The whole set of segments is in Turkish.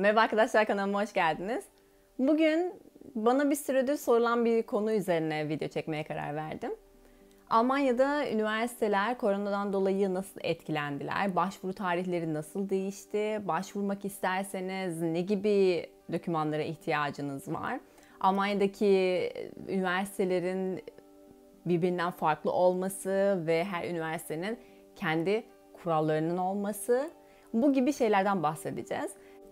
Merhaba arkadaşlar kanalıma hoş geldiniz. Bugün bana bir süredir sorulan bir konu üzerine video çekmeye karar verdim. Almanya'da üniversiteler koronadan dolayı nasıl etkilendiler? Başvuru tarihleri nasıl değişti? Başvurmak isterseniz ne gibi dokümanlara ihtiyacınız var? Almanya'daki üniversitelerin birbirinden farklı olması ve her üniversitenin kendi kurallarının olması bu gibi şeylerden bahsedeceğiz.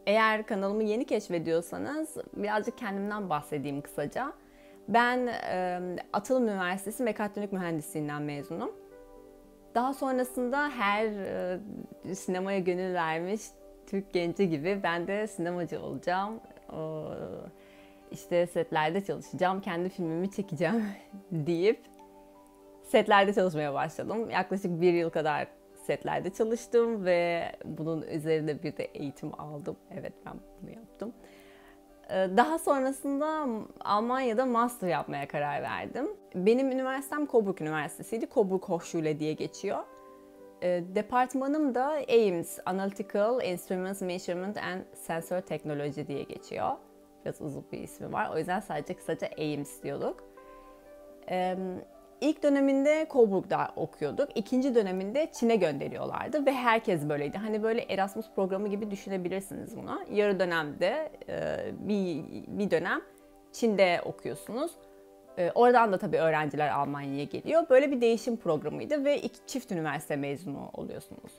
Eğer kanalımı yeni keşfediyorsanız birazcık kendimden bahsedeyim kısaca. Ben e, Atılım Üniversitesi Mekatronik Mühendisliğinden mezunum. Daha sonrasında her e, sinemaya gönül vermiş Türk genci gibi ben de sinemacı olacağım. E, işte setlerde çalışacağım, kendi filmimi çekeceğim deyip setlerde çalışmaya başladım. Yaklaşık bir yıl kadar setlerde çalıştım ve bunun üzerinde bir de eğitim aldım. Evet ben bunu yaptım. Ee, daha sonrasında Almanya'da master yapmaya karar verdim. Benim üniversitem Coburg Üniversitesi'ydi. Coburg Hochschule diye geçiyor. Ee, departmanım da AIMS, Analytical Instruments Measurement and Sensor Technology diye geçiyor. Biraz uzun bir ismi var. O yüzden sadece kısaca AIMS diyorduk. İlk döneminde Coburg'da okuyorduk. İkinci döneminde Çin'e gönderiyorlardı ve herkes böyleydi. Hani böyle Erasmus programı gibi düşünebilirsiniz bunu. Yarı dönemde e, bir, bir dönem Çin'de okuyorsunuz. E, oradan da tabii öğrenciler Almanya'ya geliyor. Böyle bir değişim programıydı ve iki çift üniversite mezunu oluyorsunuz.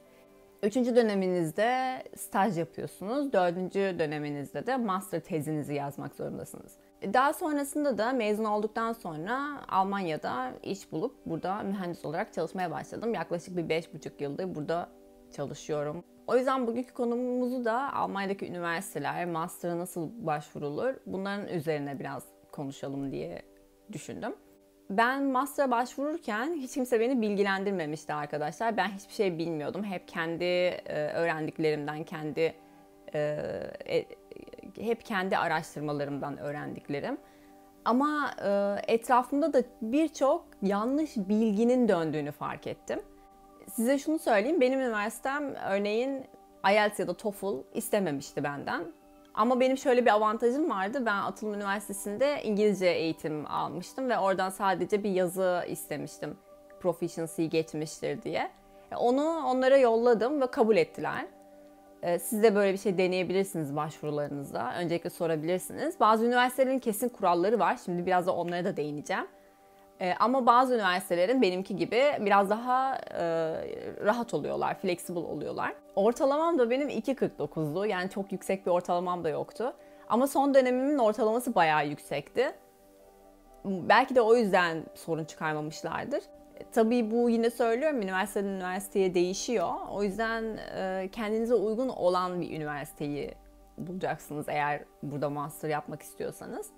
Üçüncü döneminizde staj yapıyorsunuz. Dördüncü döneminizde de master tezinizi yazmak zorundasınız. Daha sonrasında da mezun olduktan sonra Almanya'da iş bulup burada mühendis olarak çalışmaya başladım. Yaklaşık bir beş buçuk yıldır burada çalışıyorum. O yüzden bugünkü konumuzu da Almanya'daki üniversiteler, master'a nasıl başvurulur bunların üzerine biraz konuşalım diye düşündüm. Ben master'a başvururken hiç kimse beni bilgilendirmemişti arkadaşlar. Ben hiçbir şey bilmiyordum. Hep kendi e, öğrendiklerimden, kendi e, e, hep kendi araştırmalarımdan öğrendiklerim. Ama etrafımda da birçok yanlış bilginin döndüğünü fark ettim. Size şunu söyleyeyim, benim üniversitem örneğin IELTS ya da TOEFL istememişti benden. Ama benim şöyle bir avantajım vardı. Ben Atılım Üniversitesi'nde İngilizce eğitim almıştım ve oradan sadece bir yazı istemiştim. Proficiency geçmiştir diye. Onu onlara yolladım ve kabul ettiler. Ee, siz de böyle bir şey deneyebilirsiniz başvurularınızda. Öncelikle sorabilirsiniz. Bazı üniversitelerin kesin kuralları var. Şimdi biraz da onlara da değineceğim. Ee, ama bazı üniversitelerin benimki gibi biraz daha e, rahat oluyorlar, flexible oluyorlar. Ortalamam da benim 2.49'du. Yani çok yüksek bir ortalamam da yoktu. Ama son dönemimin ortalaması bayağı yüksekti. Belki de o yüzden sorun çıkarmamışlardır. Tabii bu yine söylüyorum üniversiteden üniversiteye değişiyor. O yüzden e, kendinize uygun olan bir üniversiteyi bulacaksınız eğer burada master yapmak istiyorsanız.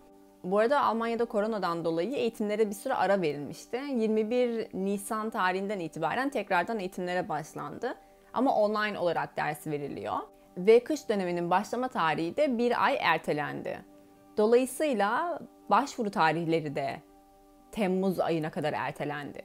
Bu arada Almanya'da koronadan dolayı eğitimlere bir süre ara verilmişti. 21 Nisan tarihinden itibaren tekrardan eğitimlere başlandı. Ama online olarak ders veriliyor. Ve kış döneminin başlama tarihi de bir ay ertelendi. Dolayısıyla başvuru tarihleri de Temmuz ayına kadar ertelendi.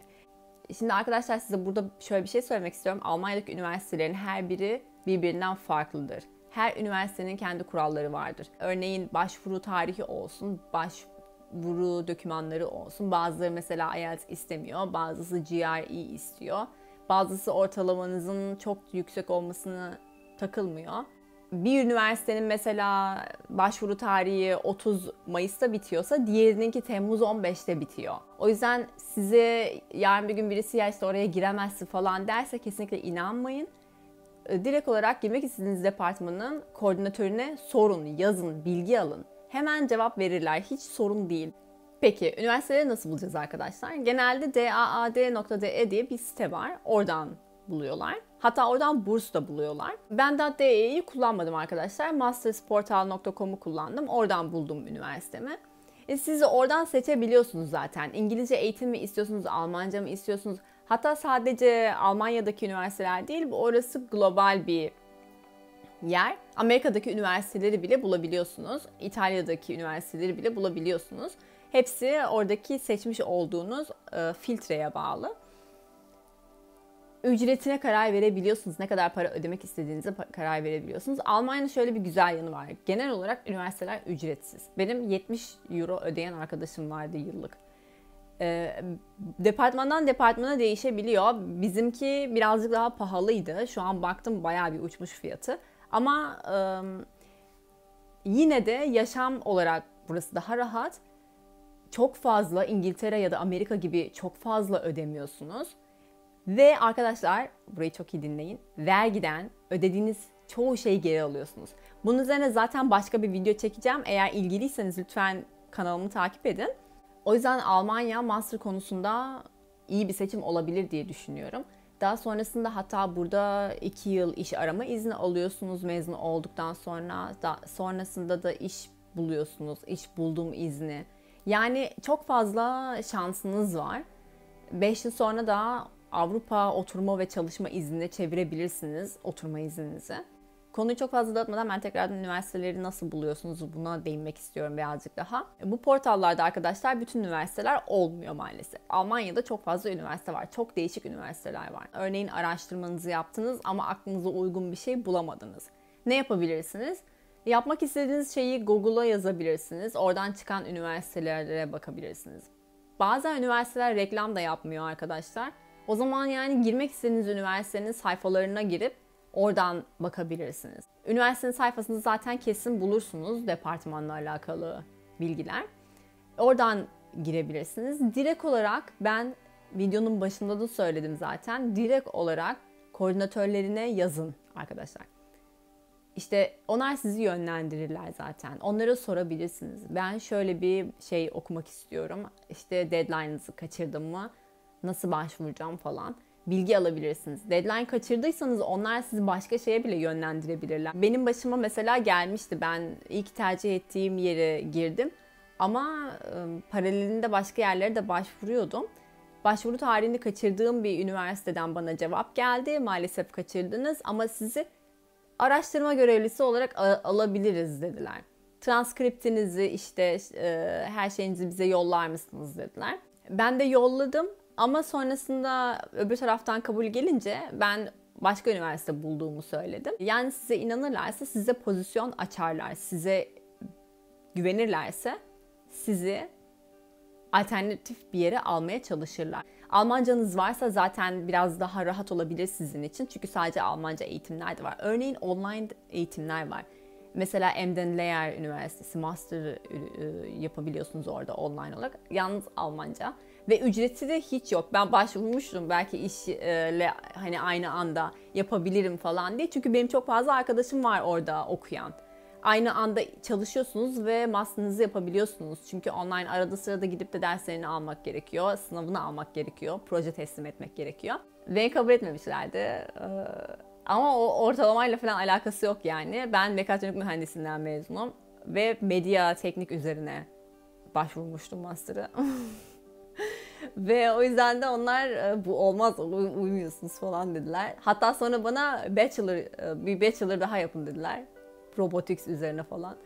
Şimdi arkadaşlar size burada şöyle bir şey söylemek istiyorum. Almanya'daki üniversitelerin her biri birbirinden farklıdır. Her üniversitenin kendi kuralları vardır. Örneğin başvuru tarihi olsun, başvuru dokümanları olsun. Bazıları mesela IELTS istemiyor, bazısı GRE istiyor. Bazısı ortalamanızın çok yüksek olmasını takılmıyor bir üniversitenin mesela başvuru tarihi 30 Mayıs'ta bitiyorsa diğerininki Temmuz 15'te bitiyor. O yüzden size yarın bir gün birisi ya işte oraya giremezsin falan derse kesinlikle inanmayın. Ee, direkt olarak girmek istediğiniz departmanın koordinatörüne sorun, yazın, bilgi alın. Hemen cevap verirler. Hiç sorun değil. Peki üniversiteleri nasıl bulacağız arkadaşlar? Genelde daad.de diye bir site var. Oradan buluyorlar. Hatta oradan burs da buluyorlar. Ben DADE'yi kullanmadım arkadaşlar. mastersportal.com'u kullandım. Oradan buldum üniversitemi. E siz oradan seçebiliyorsunuz zaten. İngilizce eğitim mi istiyorsunuz, Almanca mı istiyorsunuz? Hatta sadece Almanya'daki üniversiteler değil, orası global bir yer. Amerika'daki üniversiteleri bile bulabiliyorsunuz. İtalya'daki üniversiteleri bile bulabiliyorsunuz. Hepsi oradaki seçmiş olduğunuz e, filtreye bağlı. ücretine karar verebiliyorsunuz. Ne kadar para ödemek istediğinize karar verebiliyorsunuz. Almanya'nın şöyle bir güzel yanı var. Genel olarak üniversiteler ücretsiz. Benim 70 euro ödeyen arkadaşım vardı yıllık. E, departmandan departmana değişebiliyor. Bizimki birazcık daha pahalıydı. Şu an baktım bayağı bir uçmuş fiyatı. Ama e, yine de yaşam olarak burası daha rahat. Çok fazla İngiltere ya da Amerika gibi çok fazla ödemiyorsunuz. Ve arkadaşlar burayı çok iyi dinleyin. Vergiden ödediğiniz çoğu şeyi geri alıyorsunuz. Bunun üzerine zaten başka bir video çekeceğim. Eğer ilgiliyseniz lütfen kanalımı takip edin. O yüzden Almanya master konusunda iyi bir seçim olabilir diye düşünüyorum. Daha sonrasında hatta burada iki yıl iş arama izni alıyorsunuz mezun olduktan sonra. Da, sonrasında da iş buluyorsunuz, iş buldum izni. Yani çok fazla şansınız var. 5 yıl sonra da Avrupa oturma ve çalışma iznine çevirebilirsiniz oturma izninizi. Konuyu çok fazla dağıtmadan ben tekrardan üniversiteleri nasıl buluyorsunuz buna değinmek istiyorum birazcık daha. Bu portallarda arkadaşlar bütün üniversiteler olmuyor maalesef. Almanya'da çok fazla üniversite var. Çok değişik üniversiteler var. Örneğin araştırmanızı yaptınız ama aklınıza uygun bir şey bulamadınız. Ne yapabilirsiniz? Yapmak istediğiniz şeyi Google'a yazabilirsiniz. Oradan çıkan üniversitelere bakabilirsiniz. Bazen üniversiteler reklam da yapmıyor arkadaşlar. O zaman yani girmek istediğiniz üniversitenin sayfalarına girip oradan bakabilirsiniz. Üniversitenin sayfasında zaten kesin bulursunuz departmanla alakalı bilgiler. Oradan girebilirsiniz. Direkt olarak ben videonun başında da söyledim zaten. Direkt olarak koordinatörlerine yazın arkadaşlar. İşte onlar sizi yönlendirirler zaten. Onlara sorabilirsiniz. Ben şöyle bir şey okumak istiyorum. İşte deadline'ınızı kaçırdım mı? Nasıl başvuracağım falan bilgi alabilirsiniz. Deadline kaçırdıysanız onlar sizi başka şeye bile yönlendirebilirler. Benim başıma mesela gelmişti. Ben ilk tercih ettiğim yere girdim. Ama ıı, paralelinde başka yerlere de başvuruyordum. Başvuru tarihini kaçırdığım bir üniversiteden bana cevap geldi. Maalesef kaçırdınız ama sizi araştırma görevlisi olarak alabiliriz dediler. Transkriptinizi işte e, her şeyinizi bize yollar mısınız dediler. Ben de yolladım ama sonrasında öbür taraftan kabul gelince ben başka üniversite bulduğumu söyledim. Yani size inanırlarsa size pozisyon açarlar. Size güvenirlerse sizi alternatif bir yere almaya çalışırlar. Almancanız varsa zaten biraz daha rahat olabilir sizin için. Çünkü sadece Almanca eğitimler de var. Örneğin online eğitimler var. Mesela Emden Leer Üniversitesi master yapabiliyorsunuz orada online olarak. Yalnız Almanca. Ve ücreti de hiç yok. Ben başvurmuştum belki işle hani aynı anda yapabilirim falan diye. Çünkü benim çok fazla arkadaşım var orada okuyan. Aynı anda çalışıyorsunuz ve master'ınızı yapabiliyorsunuz. Çünkü online arada sırada gidip de derslerini almak gerekiyor. Sınavını almak gerekiyor. Proje teslim etmek gerekiyor. Ve kabul etmemişlerdi. Ee, ama o ortalamayla falan alakası yok yani. Ben mekatronik mühendisinden mezunum. Ve medya teknik üzerine başvurmuştum master'ı. Ve o yüzden de onlar e, bu olmaz uymuyorsunuz falan dediler. Hatta sonra bana bachelor e, bir bachelor daha yapın dediler. Robotics üzerine falan.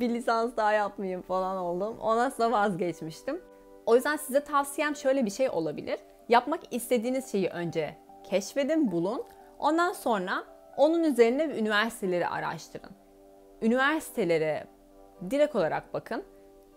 Bir lisans daha yapmayayım falan oldum. Ondan sonra vazgeçmiştim. O yüzden size tavsiyem şöyle bir şey olabilir. Yapmak istediğiniz şeyi önce keşfedin, bulun. Ondan sonra onun üzerine üniversiteleri araştırın. Üniversitelere direkt olarak bakın.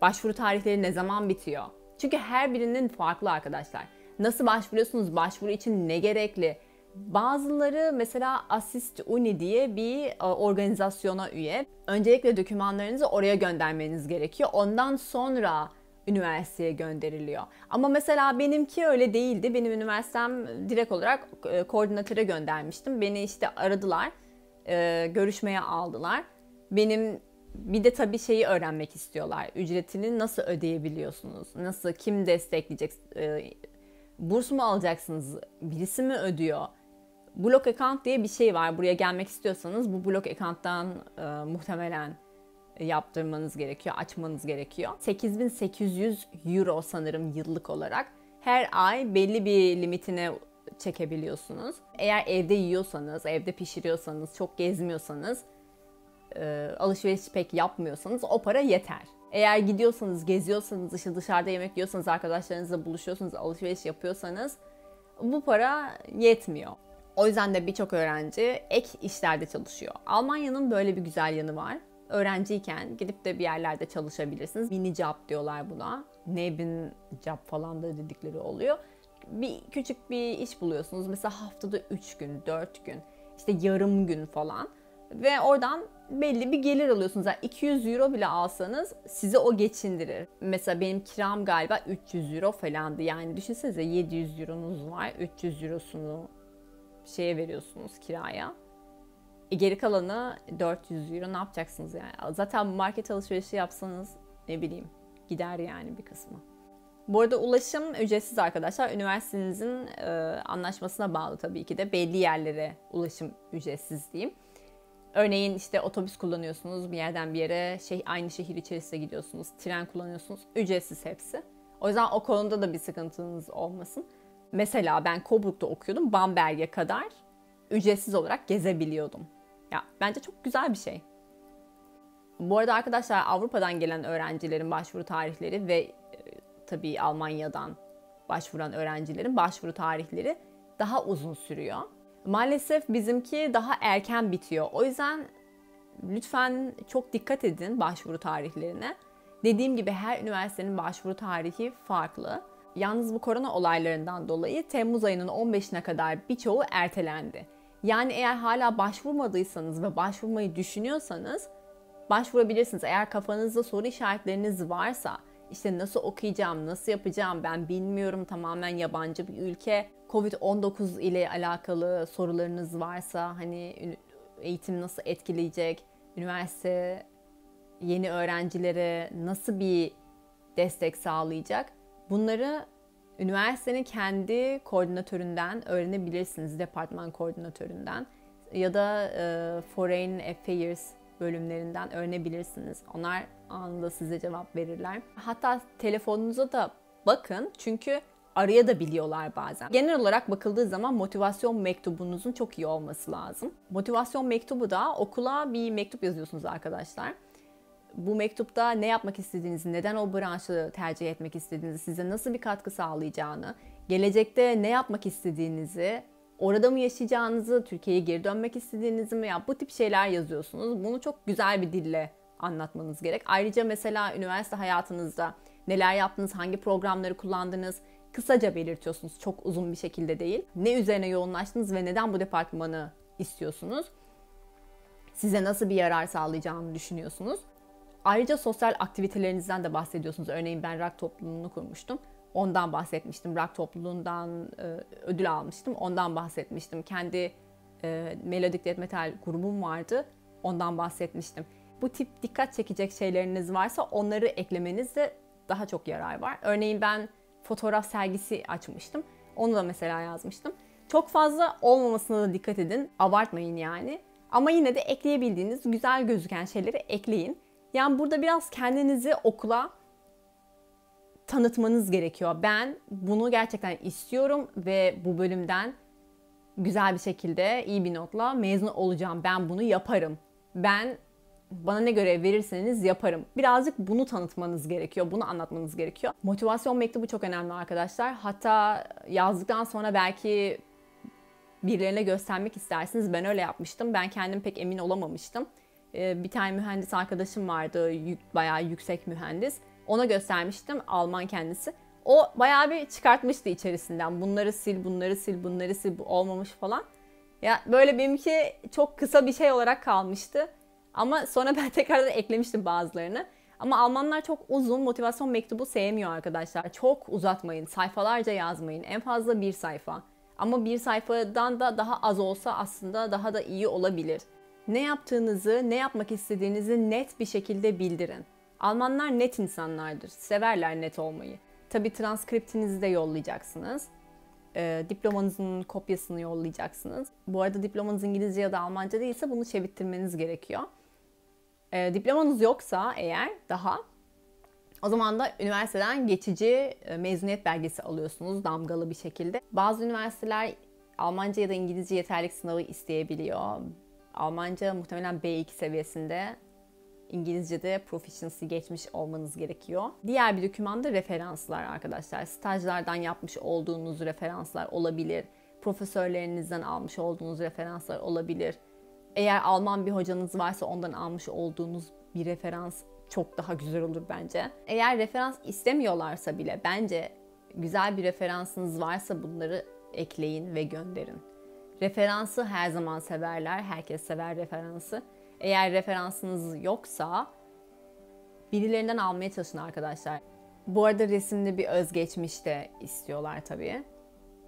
Başvuru tarihleri ne zaman bitiyor? Çünkü her birinin farklı arkadaşlar. Nasıl başvuruyorsunuz? Başvuru için ne gerekli? Bazıları mesela Assist Uni diye bir e, organizasyona üye. Öncelikle dokümanlarınızı oraya göndermeniz gerekiyor. Ondan sonra üniversiteye gönderiliyor. Ama mesela benimki öyle değildi. Benim üniversitem direkt olarak e, koordinatöre göndermiştim. Beni işte aradılar, e, görüşmeye aldılar. Benim bir de tabii şeyi öğrenmek istiyorlar. Ücretini nasıl ödeyebiliyorsunuz? Nasıl, kim destekleyecek? E, burs mu alacaksınız? Birisi mi ödüyor? Blok account diye bir şey var. Buraya gelmek istiyorsanız bu blok account'tan e, muhtemelen yaptırmanız gerekiyor, açmanız gerekiyor. 8800 euro sanırım yıllık olarak. Her ay belli bir limitine çekebiliyorsunuz. Eğer evde yiyorsanız, evde pişiriyorsanız, çok gezmiyorsanız e, alışveriş pek yapmıyorsanız o para yeter. Eğer gidiyorsanız, geziyorsanız, işte dışarıda yemek yiyorsanız, arkadaşlarınızla buluşuyorsanız, alışveriş yapıyorsanız bu para yetmiyor. O yüzden de birçok öğrenci ek işlerde çalışıyor. Almanya'nın böyle bir güzel yanı var. Öğrenciyken gidip de bir yerlerde çalışabilirsiniz. Mini job diyorlar buna. Nebin job falan da dedikleri oluyor. Bir küçük bir iş buluyorsunuz. Mesela haftada 3 gün, 4 gün, işte yarım gün falan. Ve oradan belli bir gelir alıyorsunuz. Yani 200 euro bile alsanız sizi o geçindirir. Mesela benim kiram galiba 300 euro falandı. Yani düşünsenize 700 euronuz var. 300 eurosunu şeye veriyorsunuz kiraya. E geri kalanı 400 euro ne yapacaksınız yani? Zaten market alışverişi yapsanız ne bileyim gider yani bir kısmı. Bu arada ulaşım ücretsiz arkadaşlar. Üniversitenizin e, anlaşmasına bağlı tabii ki de belli yerlere ulaşım ücretsiz diyeyim. Örneğin işte otobüs kullanıyorsunuz bir yerden bir yere şey aynı şehir içerisinde gidiyorsunuz. Tren kullanıyorsunuz. Ücretsiz hepsi. O yüzden o konuda da bir sıkıntınız olmasın. Mesela ben Coburg'da okuyordum. Bamberg'e kadar ücretsiz olarak gezebiliyordum. Ya bence çok güzel bir şey. Bu arada arkadaşlar Avrupa'dan gelen öğrencilerin başvuru tarihleri ve e, tabii Almanya'dan başvuran öğrencilerin başvuru tarihleri daha uzun sürüyor. Maalesef bizimki daha erken bitiyor. O yüzden lütfen çok dikkat edin başvuru tarihlerine. Dediğim gibi her üniversitenin başvuru tarihi farklı. Yalnız bu korona olaylarından dolayı Temmuz ayının 15'ine kadar birçoğu ertelendi. Yani eğer hala başvurmadıysanız ve başvurmayı düşünüyorsanız başvurabilirsiniz. Eğer kafanızda soru işaretleriniz varsa işte nasıl okuyacağım, nasıl yapacağım ben bilmiyorum tamamen yabancı bir ülke. Covid-19 ile alakalı sorularınız varsa hani eğitim nasıl etkileyecek, üniversite yeni öğrencilere nasıl bir destek sağlayacak? Bunları üniversitenin kendi koordinatöründen öğrenebilirsiniz, departman koordinatöründen ya da e, Foreign Affairs bölümlerinden öğrenebilirsiniz. Onlar anında size cevap verirler. Hatta telefonunuza da bakın çünkü araya da biliyorlar bazen. Genel olarak bakıldığı zaman motivasyon mektubunuzun çok iyi olması lazım. Motivasyon mektubu da okula bir mektup yazıyorsunuz arkadaşlar. Bu mektupta ne yapmak istediğinizi, neden o branşı tercih etmek istediğinizi, size nasıl bir katkı sağlayacağını, gelecekte ne yapmak istediğinizi, orada mı yaşayacağınızı, Türkiye'ye geri dönmek istediğinizi mi ya bu tip şeyler yazıyorsunuz. Bunu çok güzel bir dille anlatmanız gerek. Ayrıca mesela üniversite hayatınızda neler yaptınız, hangi programları kullandınız kısaca belirtiyorsunuz. Çok uzun bir şekilde değil. Ne üzerine yoğunlaştınız ve neden bu departmanı istiyorsunuz? Size nasıl bir yarar sağlayacağını düşünüyorsunuz? Ayrıca sosyal aktivitelerinizden de bahsediyorsunuz. Örneğin ben rock topluluğunu kurmuştum. Ondan bahsetmiştim. Rock topluluğundan e, ödül almıştım. Ondan bahsetmiştim. Kendi e, Melodic Death Metal grubum vardı. Ondan bahsetmiştim. Bu tip dikkat çekecek şeyleriniz varsa onları eklemenizde daha çok yarar var. Örneğin ben fotoğraf sergisi açmıştım. Onu da mesela yazmıştım. Çok fazla olmamasına da dikkat edin. Abartmayın yani. Ama yine de ekleyebildiğiniz güzel gözüken şeyleri ekleyin. Yani burada biraz kendinizi okula tanıtmanız gerekiyor. Ben bunu gerçekten istiyorum ve bu bölümden güzel bir şekilde iyi bir notla mezun olacağım. Ben bunu yaparım. Ben bana ne görev verirseniz yaparım. Birazcık bunu tanıtmanız gerekiyor. Bunu anlatmanız gerekiyor. Motivasyon mektubu çok önemli arkadaşlar. Hatta yazdıktan sonra belki birilerine göstermek istersiniz. Ben öyle yapmıştım. Ben kendim pek emin olamamıştım. Ee, bir tane mühendis arkadaşım vardı. Bayağı yüksek mühendis. Ona göstermiştim. Alman kendisi. O bayağı bir çıkartmıştı içerisinden. Bunları sil, bunları sil, bunları sil. Bu olmamış falan. Ya böyle benimki çok kısa bir şey olarak kalmıştı. Ama sonra ben tekrardan eklemiştim bazılarını. Ama Almanlar çok uzun motivasyon mektubu sevmiyor arkadaşlar. Çok uzatmayın, sayfalarca yazmayın. En fazla bir sayfa. Ama bir sayfadan da daha az olsa aslında daha da iyi olabilir. Ne yaptığınızı, ne yapmak istediğinizi net bir şekilde bildirin. Almanlar net insanlardır. Severler net olmayı. Tabi transkriptinizi de yollayacaksınız. E, diplomanızın kopyasını yollayacaksınız. Bu arada diplomanız İngilizce ya da Almanca değilse bunu çevirttirmeniz gerekiyor. E, diplomanız yoksa eğer daha o zaman da üniversiteden geçici e, mezuniyet belgesi alıyorsunuz damgalı bir şekilde. Bazı üniversiteler Almanca ya da İngilizce yeterlik sınavı isteyebiliyor. Almanca muhtemelen B2 seviyesinde, İngilizce'de proficiency geçmiş olmanız gerekiyor. Diğer bir doküman da referanslar arkadaşlar. Stajlardan yapmış olduğunuz referanslar olabilir. Profesörlerinizden almış olduğunuz referanslar olabilir. Eğer Alman bir hocanız varsa ondan almış olduğunuz bir referans çok daha güzel olur bence. Eğer referans istemiyorlarsa bile bence güzel bir referansınız varsa bunları ekleyin ve gönderin. Referansı her zaman severler. Herkes sever referansı. Eğer referansınız yoksa birilerinden almaya çalışın arkadaşlar. Bu arada resimde bir özgeçmiş de istiyorlar tabii.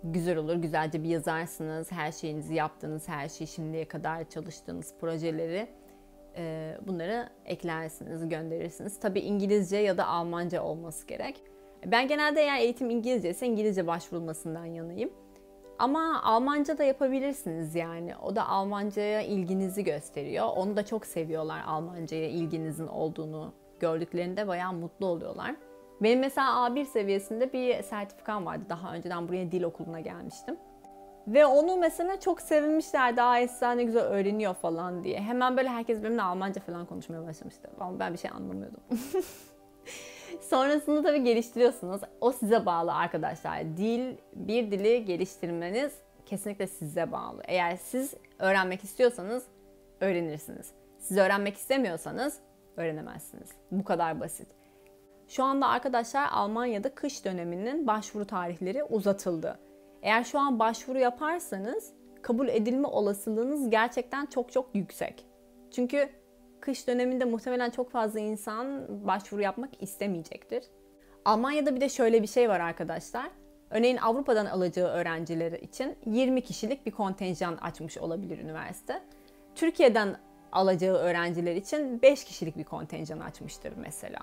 Güzel olur, güzelce bir yazarsınız. Her şeyinizi yaptığınız, her şeyi şimdiye kadar çalıştığınız projeleri e, bunları eklersiniz, gönderirsiniz. Tabii İngilizce ya da Almanca olması gerek. Ben genelde eğer eğitim İngilizce ise İngilizce başvurulmasından yanayım. Ama Almanca da yapabilirsiniz yani. O da Almancaya ilginizi gösteriyor. Onu da çok seviyorlar Almancaya ilginizin olduğunu gördüklerinde bayağı mutlu oluyorlar. Benim mesela A1 seviyesinde bir sertifikam vardı. Daha önceden buraya dil okuluna gelmiştim. Ve onu mesela çok sevinmişler. Daha Esra ne güzel öğreniyor falan diye. Hemen böyle herkes benimle Almanca falan konuşmaya başlamıştı. Ama ben bir şey anlamıyordum. Sonrasında tabii geliştiriyorsunuz. O size bağlı arkadaşlar. Dil, bir dili geliştirmeniz kesinlikle size bağlı. Eğer siz öğrenmek istiyorsanız öğrenirsiniz. Siz öğrenmek istemiyorsanız öğrenemezsiniz. Bu kadar basit. Şu anda arkadaşlar Almanya'da kış döneminin başvuru tarihleri uzatıldı. Eğer şu an başvuru yaparsanız kabul edilme olasılığınız gerçekten çok çok yüksek. Çünkü kış döneminde muhtemelen çok fazla insan başvuru yapmak istemeyecektir. Almanya'da bir de şöyle bir şey var arkadaşlar. Örneğin Avrupa'dan alacağı öğrencileri için 20 kişilik bir kontenjan açmış olabilir üniversite. Türkiye'den alacağı öğrenciler için 5 kişilik bir kontenjan açmıştır mesela.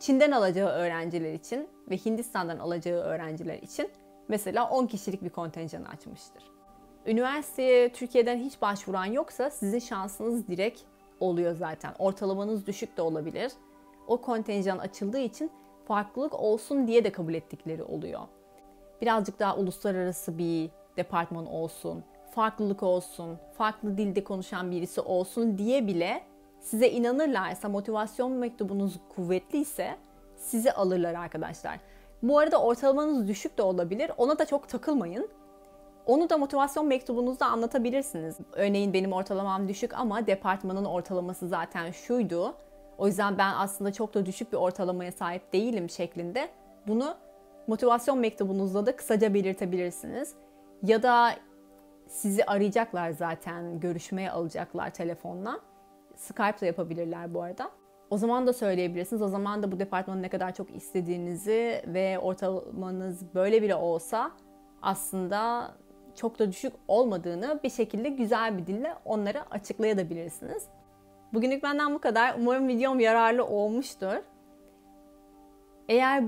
Çin'den alacağı öğrenciler için ve Hindistan'dan alacağı öğrenciler için mesela 10 kişilik bir kontenjan açmıştır. Üniversiteye Türkiye'den hiç başvuran yoksa sizin şansınız direkt oluyor zaten. Ortalamanız düşük de olabilir. O kontenjan açıldığı için farklılık olsun diye de kabul ettikleri oluyor. Birazcık daha uluslararası bir departman olsun, farklılık olsun, farklı dilde konuşan birisi olsun diye bile size inanırlarsa, motivasyon mektubunuz kuvvetliyse sizi alırlar arkadaşlar. Bu arada ortalamanız düşük de olabilir. Ona da çok takılmayın. Onu da motivasyon mektubunuzda anlatabilirsiniz. Örneğin benim ortalamam düşük ama departmanın ortalaması zaten şuydu. O yüzden ben aslında çok da düşük bir ortalamaya sahip değilim şeklinde. Bunu motivasyon mektubunuzda da kısaca belirtebilirsiniz. Ya da sizi arayacaklar zaten, görüşmeye alacaklar telefonla. Skype da yapabilirler bu arada. O zaman da söyleyebilirsiniz. O zaman da bu departmanı ne kadar çok istediğinizi ve ortalamanız böyle bile olsa aslında çok da düşük olmadığını bir şekilde güzel bir dille onlara açıklayabilirsiniz. Bugünlük benden bu kadar. Umarım videom yararlı olmuştur. Eğer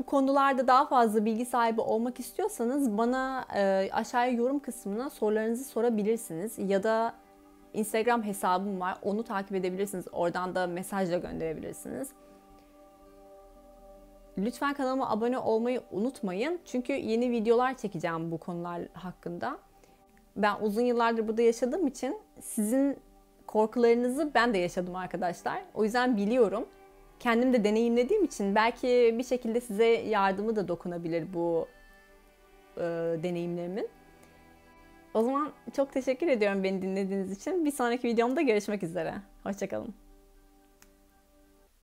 bu konularda daha fazla bilgi sahibi olmak istiyorsanız bana e, aşağıya yorum kısmına sorularınızı sorabilirsiniz. Ya da Instagram hesabım var. Onu takip edebilirsiniz. Oradan da mesajla gönderebilirsiniz. Lütfen kanalıma abone olmayı unutmayın. Çünkü yeni videolar çekeceğim bu konular hakkında. Ben uzun yıllardır burada yaşadığım için sizin korkularınızı ben de yaşadım arkadaşlar. O yüzden biliyorum. Kendim de deneyimlediğim için belki bir şekilde size yardımı da dokunabilir bu e, deneyimlerimin. O zaman çok teşekkür ediyorum beni dinlediğiniz için. Bir sonraki videomda görüşmek üzere. Hoşçakalın.